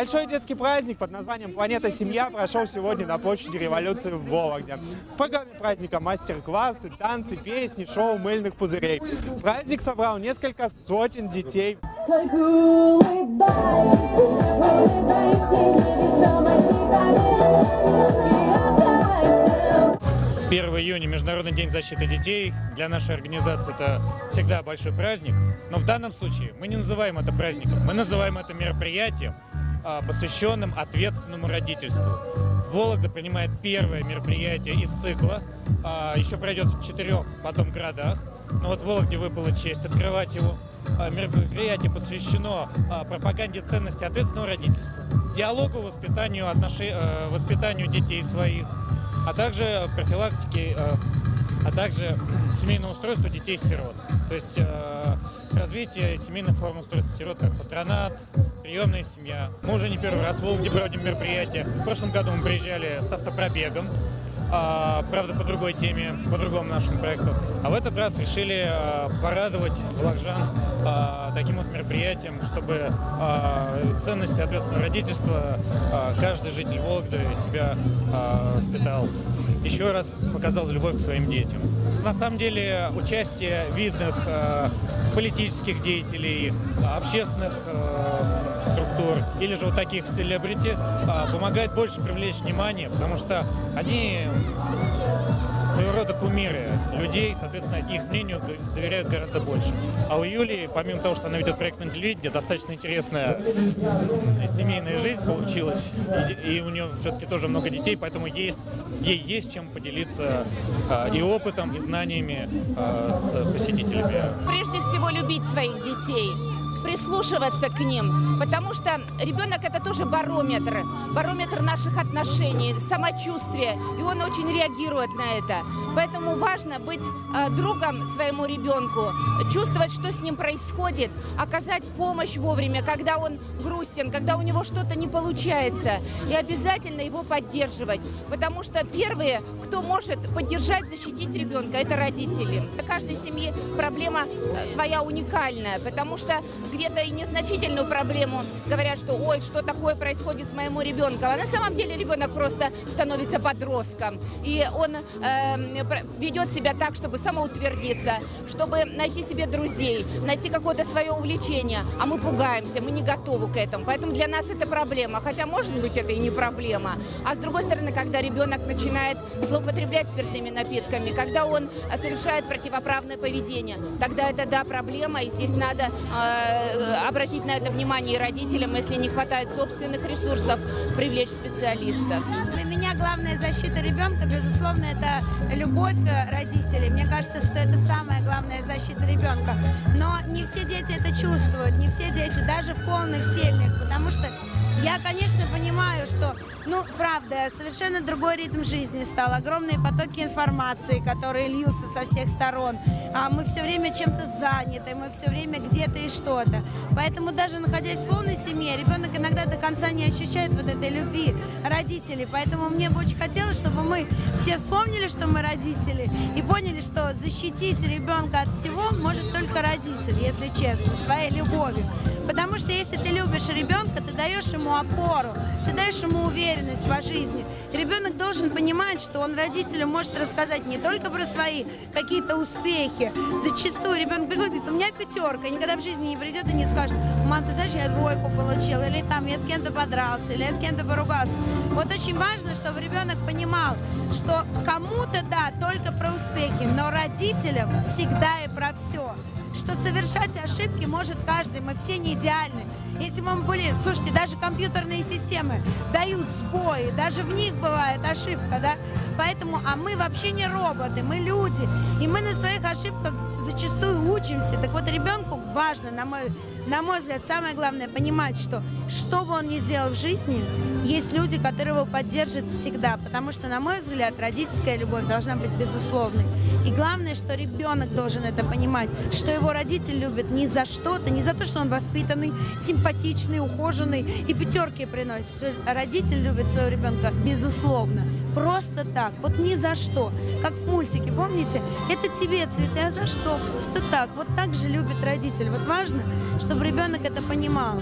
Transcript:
Большой детский праздник под названием «Планета Семья» прошел сегодня на площади Революции в Вологде. В программе праздника мастер-классы, танцы, песни, шоу мыльных пузырей. Праздник собрал несколько сотен детей. Только улыбайся, улыбайся, и отдайся. 1 июня Международный день защиты детей. Для нашей организации это всегда большой праздник. Но в данном случае мы не называем это праздником, мы называем это мероприятием, посвященным ответственному родительству. Вологда принимает первое мероприятие из цикла. А, Еще пройдет в четырех потом городах. Но вот Вологде выпала честь открывать его. А, Мероприятие посвящено а, пропаганде ценностей ответственного родительства, диалогу, воспитанию, отноши- э, воспитанию детей своих, а также профилактике, э, а также семейного устройства детей-сирот. То есть э, развитие семейных форм устройства сирот, как патронат, приемная семья. Мы уже не первый раз в Вологде проводим мероприятия. В прошлом году мы приезжали с автопробегом, правда, по другой теме, по другому нашему проекту. А в этот раз решили а, порадовать вологжан а, таким вот мероприятием, чтобы а, ценности ответственного родительства а, каждый житель Вологды себя а, впитал. Еще раз показал любовь к своим детям. На самом деле участие видных а, политических деятелей, а, общественных структур или же вот таких селебрити а, помогает больше привлечь внимание, потому что они своего рода кумиры людей, соответственно, их мнению доверяют гораздо больше. А у Юлии, помимо того, что она ведет проект на телевидении, достаточно интересная семейная жизнь получилась, и, и у нее все-таки тоже много детей, поэтому есть, ей есть чем поделиться а, и опытом, и знаниями а, с посетителями прежде всего любить своих детей прислушиваться к ним, потому что ребенок это тоже барометр, барометр наших отношений, самочувствия, и он очень реагирует на это. Поэтому важно быть э, другом своему ребенку, чувствовать, что с ним происходит, оказать помощь вовремя, когда он грустен, когда у него что-то не получается, и обязательно его поддерживать, потому что первые, кто может поддержать, защитить ребенка, это родители. У каждой семьи проблема э, своя уникальная, потому что где-то и незначительную проблему говорят, что ой, что такое происходит с моим ребенком. А на самом деле ребенок просто становится подростком. И он э, ведет себя так, чтобы самоутвердиться, чтобы найти себе друзей, найти какое-то свое увлечение. А мы пугаемся, мы не готовы к этому. Поэтому для нас это проблема. Хотя, может быть, это и не проблема. А с другой стороны, когда ребенок начинает злоупотреблять спиртными напитками, когда он э, совершает противоправное поведение, тогда это, да, проблема. И здесь надо э, обратить на это внимание и родителям, если не хватает собственных ресурсов, привлечь специалистов. Для меня главная защита ребенка, безусловно, это любовь э, родителей. Мне кажется, что это самая главная защита ребенка. Но не все дети это чувствуют, не все дети, даже в полных семьях, потому что я, конечно, понимаю, что, ну, правда, совершенно другой ритм жизни стал, огромные потоки информации, которые льются со всех сторон, а мы все время чем-то заняты, мы все время где-то и что-то. Поэтому даже находясь в полной семье, ребенок иногда до конца не ощущает вот этой любви родителей. Поэтому мне бы очень хотелось, чтобы мы все вспомнили, что мы родители, и поняли, что защитить ребенка от всего может только родитель, если честно, своей любовью. Потому что если ты любишь ребенка, ты даешь ему опору, ты даешь ему уверенность по жизни. Ребенок должен понимать, что он родителю может рассказать не только про свои какие-то успехи. Зачастую ребенок приходит и говорит, у меня пятерка, и никогда в жизни не придет и не скажет, мам, ты знаешь, я двойку получил, или там я с кем-то подрался, или я с кем-то поругался. Вот очень важно, чтобы ребенок понимал, что кому-то, да, только про успехи, но родителям всегда и про все что совершать ошибки может каждый, мы все не идеальны. Если мы были, слушайте, даже компьютерные системы дают сбои, даже в них бывает ошибка, да? Поэтому, а мы вообще не роботы, мы люди, и мы на своих ошибках зачастую учимся. Так вот, ребенку важно, на мой, на мой взгляд, самое главное понимать, что что бы он ни сделал в жизни, есть люди, которые его поддержат всегда. Потому что, на мой взгляд, родительская любовь должна быть безусловной. И главное, что ребенок должен это понимать, что его родитель любит не за что-то, не за то, что он воспитанный, симпатичный, ухоженный и пятерки приносит. Родитель любит своего ребенка безусловно. Просто так, вот ни за что. Как в мультике, помните? Это тебе цветы, а за что? Просто так. Вот так же любит родитель. Вот важно, чтобы ребенок это понимал.